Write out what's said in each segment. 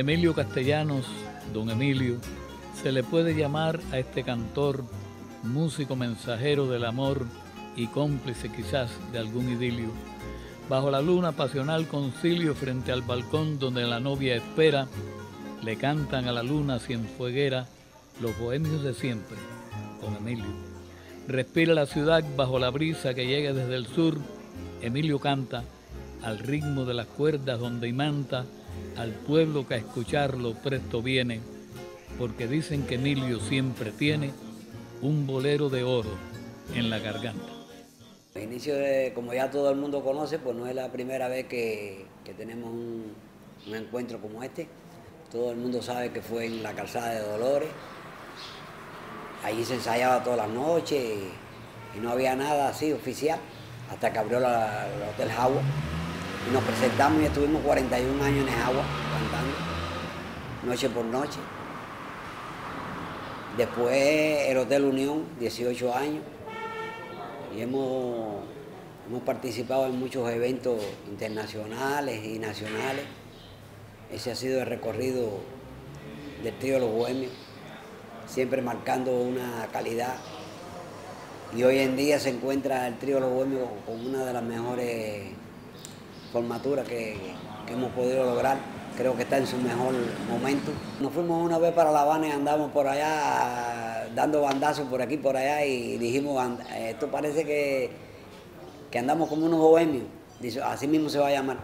Emilio Castellanos, don Emilio, se le puede llamar a este cantor, músico mensajero del amor y cómplice quizás de algún idilio. Bajo la luna pasional concilio frente al balcón donde la novia espera, le cantan a la luna cienfueguera los bohemios de siempre, con Emilio. Respira la ciudad bajo la brisa que llega desde el sur, Emilio canta al ritmo de las cuerdas donde imanta al pueblo que a escucharlo presto viene, porque dicen que Emilio siempre tiene un bolero de oro en la garganta. Inicio como ya todo el mundo conoce, pues no es la primera vez que, tenemos un, encuentro como este. Todo el mundo sabe que fue en la calzada de Dolores. Allí se ensayaba todas las noches y, no había nada así oficial hasta que abrió el Hotel Jagua y nos presentamos y estuvimos 41 años en agua cantando, noche por noche. Después el Hotel Unión, 18 años, y hemos, hemos participado en muchos eventos internacionales y nacionales. Ese ha sido el recorrido del trío Los Bohemios, siempre marcando una calidad. Y hoy en día se encuentra el trío Los Bohemios con una de las mejores formatura que, hemos podido lograr. Creo que está en su mejor momento. Nos fuimos una vez para La Habana y andamos por allá dando bandazos por aquí por allá y dijimos, esto parece que, que andamos como unos bohemios. así mismo se va a llamar.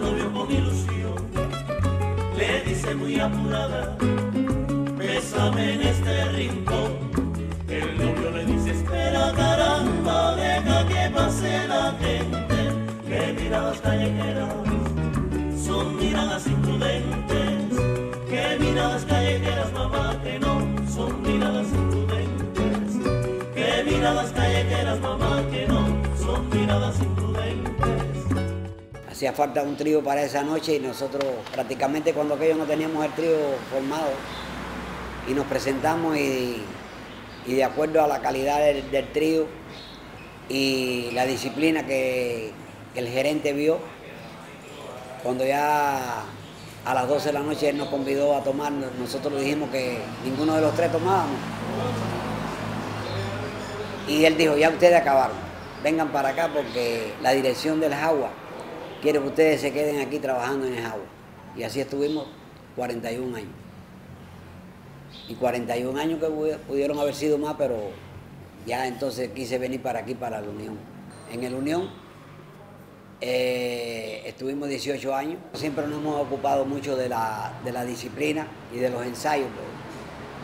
Al novio con ilusión, le dice muy apurada, bésame en este rincón. El novio le dice, espera caramba, deja que pase la gente, que miradas callejeras son miradas imprudentes, que miradas callejeras, mamá, que no son miradas imprudentes, que miradas callejeras, mamá, que no son miradas imprudentes hacía falta un trío para esa noche y nosotros prácticamente cuando aquello no teníamos el trío formado y nos presentamos y, de acuerdo a la calidad del, trío y la disciplina que, el gerente vio, cuando ya a las 12 de la noche él nos convidó a tomar, nosotros dijimos que ninguno de los tres tomábamos. Y él dijo, ya ustedes acabaron, vengan para acá porque la dirección del agua quiero que ustedes se queden aquí trabajando en el agua. Y así estuvimos 41 años. Y 41 años que pudieron haber sido más, pero ya entonces quise venir para aquí, para la Unión. En el Unión eh, estuvimos 18 años. Siempre nos hemos ocupado mucho de la, disciplina y de los ensayos.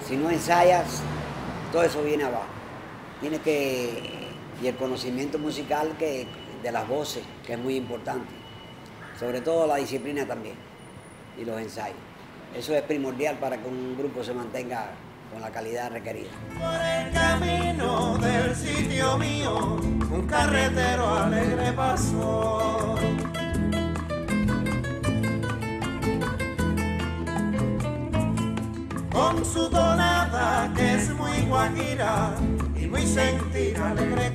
si no ensayas, todo eso viene abajo. Tiene que... Y el conocimiento musical que, de las voces, que es muy importante sobre todo la disciplina también y los ensayos. Eso es primordial para que un grupo se mantenga con la calidad requerida. Por el camino del sitio mío, un carretero alegre pasó. Con su tonada que es muy guajira y muy sentir alegre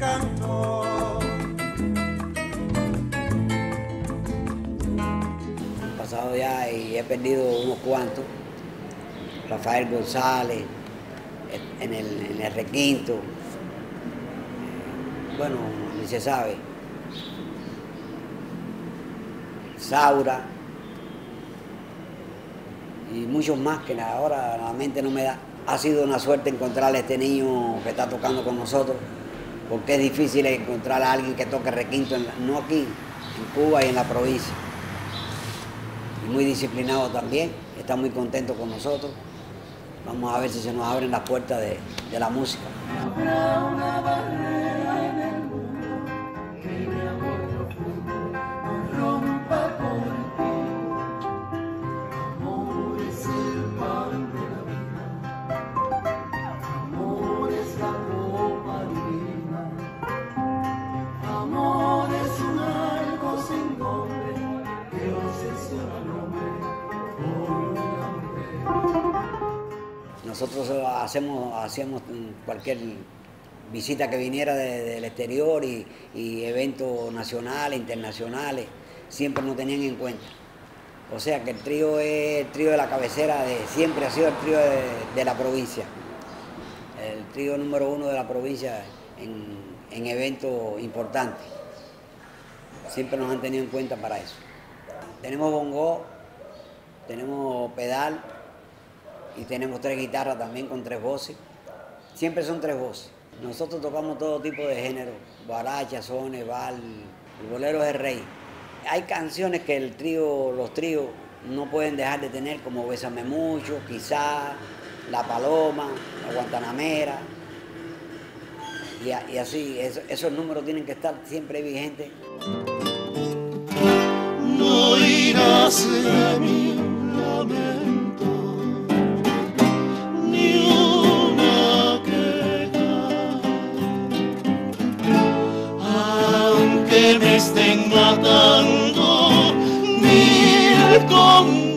canto. ya y he perdido unos cuantos. Rafael González, en el, requinto. Bueno, ni se sabe. Saura. Y muchos más que ahora la mente no me da. Ha sido una suerte encontrar a este niño que está tocando con nosotros, porque es difícil encontrar a alguien que toque requinto, no aquí, en Cuba y en la provincia muy disciplinado también, está muy contento con nosotros. Vamos a ver si se nos abren las puertas de, de la música. Nosotros hacemos, hacíamos cualquier visita que viniera del exterior y, eventos nacionales, internacionales, siempre nos tenían en cuenta. O sea que el trío es el trío de la cabecera, de, siempre ha sido el trío de, la provincia. El trío número uno de la provincia en, eventos importantes. Siempre nos han tenido en cuenta para eso. Tenemos bongo, tenemos pedal y tenemos tres guitarras también con tres voces. Siempre son tres voces. Nosotros tocamos todo tipo de género, baracha, sones, bal, el bolero es el rey. Hay canciones que el trío, los tríos no pueden dejar de tener, como Bésame Mucho, quizá, La Paloma, La Guantanamera. Y, así, esos números tienen que estar siempre vigentes. No irás de mi matando mil con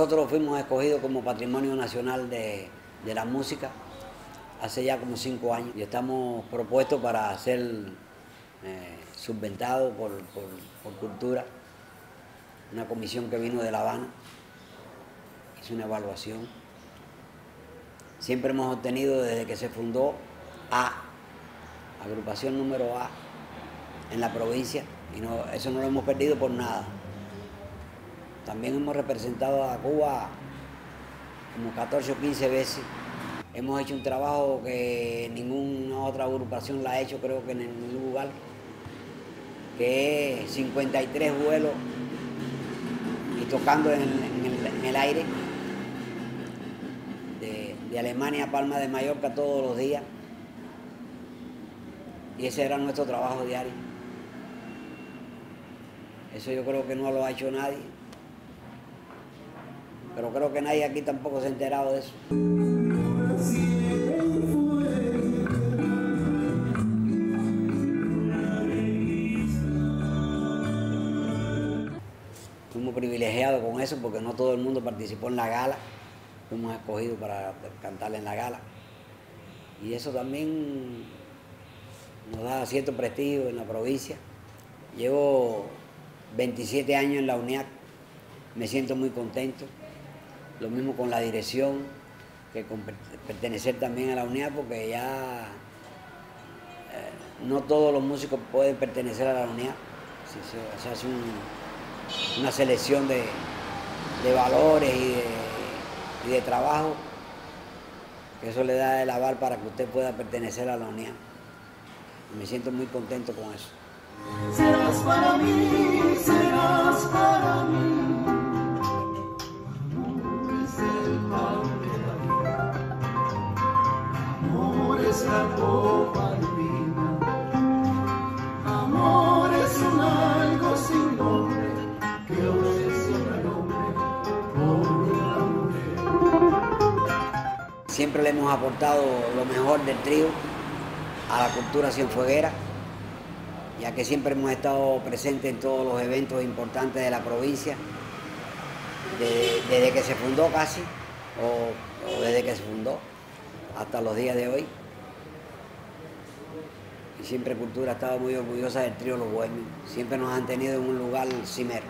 Nosotros fuimos escogidos como Patrimonio Nacional de, la Música hace ya como cinco años y estamos propuestos para ser eh, subventados por, Cultura, una comisión que vino de La Habana, hizo una evaluación. Siempre hemos obtenido desde que se fundó A, agrupación número A en la provincia, y eso no lo hemos perdido por nada. También hemos representado a Cuba como 14 o 15 veces. Hemos hecho un trabajo que ninguna otra agrupación la ha hecho, creo que en ningún lugar, que es 53 vuelos y tocando en, el, aire de Alemania a Palma de Mallorca todos los días. Y ese era nuestro trabajo diario. Eso yo creo que no lo ha hecho nadie pero creo que nadie aquí tampoco se ha enterado de eso. Fuimos privilegiados con eso porque no todo el mundo participó en la gala, fuimos escogidos para cantar en la gala. Y eso también nos da cierto prestigio en la provincia. Llevo 27 años en la UNIAC, me siento muy contento lo mismo con la dirección, que con pertenecer también a la unidad, porque ya eh, no todos los músicos pueden pertenecer a la unidad. se, hace una selección de, valores y de, trabajo, que eso le da el aval para que usted pueda pertenecer a la unidad. me siento muy contento con eso. Serás para mí, serás para mí. Sin nombre que mujer. Siempre le hemos aportado lo mejor del trío a la cultura cienfueguera, ya que siempre hemos estado presentes en todos los eventos importantes de la provincia, desde, que se fundó casi, o desde que se fundó hasta los días de hoy siempre Cultura ha estado muy orgullosa del trío Los Bohemios. Siempre nos han tenido en un lugar cimero.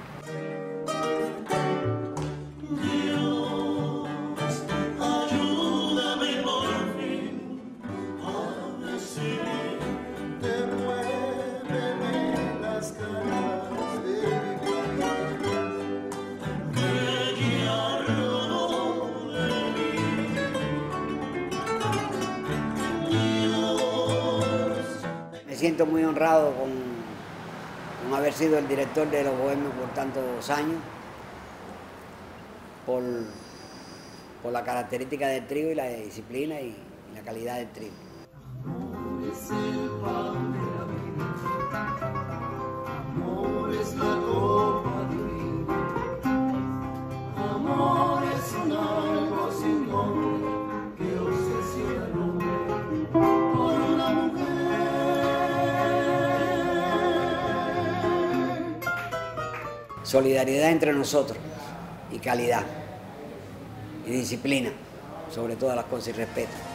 Muy honrado con, haber sido el director de los Bohemios por tantos años, por, por la característica del trío y la disciplina y, la calidad del trío. Solidaridad entre nosotros y calidad y disciplina, sobre todas las cosas y respeto.